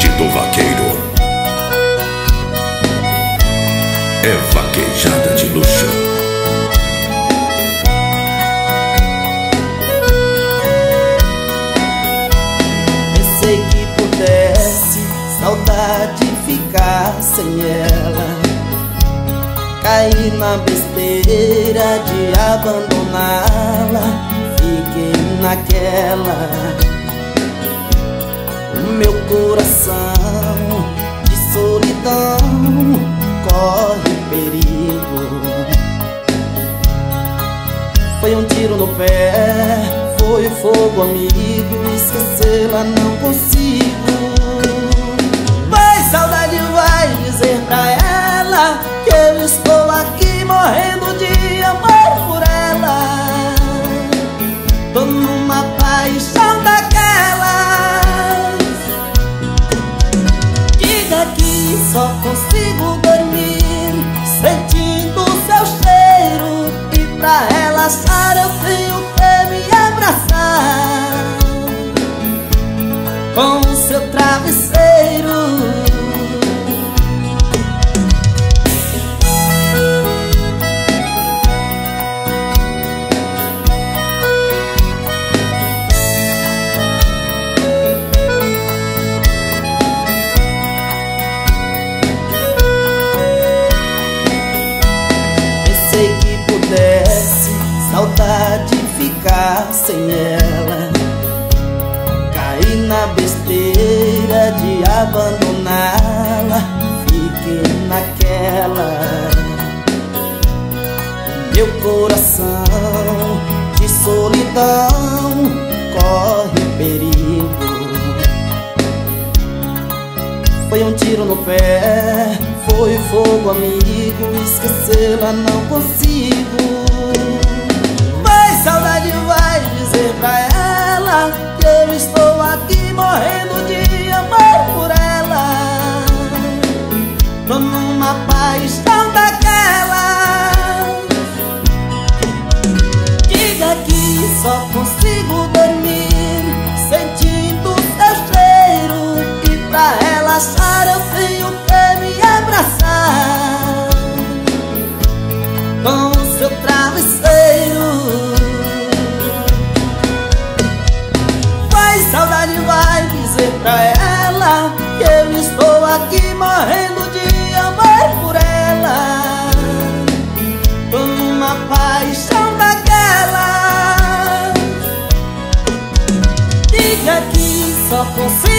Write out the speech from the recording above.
Beat do vaqueiro. É vaquejada de luxo. Pensei que pudesse saudade ficar sem ela Caí na besteira de abandoná-la Fiquei naquela o meu coração de solidão corre perigo. Foi um tiro no pé, foi o fogo amigo Esquecê-la não consigo. Mas saudade vai dizer pra ela Que eu estou relaxar eu tenho que me abraçar. Com o seu travesseiro Saudade ficar sem ela. Caí na besteira de abandoná-la. Fiquei naquela. Meu coração de solidão corre perigo. Foi um tiro no pé, foi fogo amigo. Esquecê-la não consigo pra ela. Que eu estou aqui morrendo dizer pra ela Que eu estou aqui morrendo de amor por ela. Tô numa paixão daquela Diga que só consigo